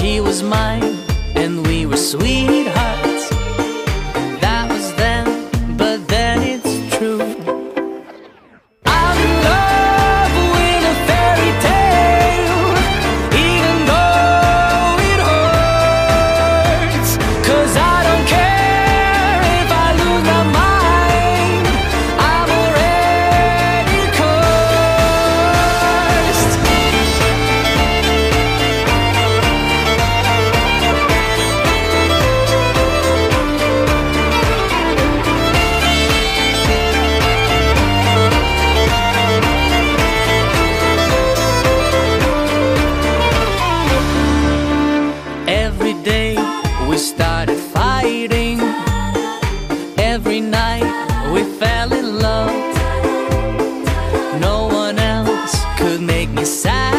She was mine, and we were sweethearts. we fell in love. No one else could make me sad.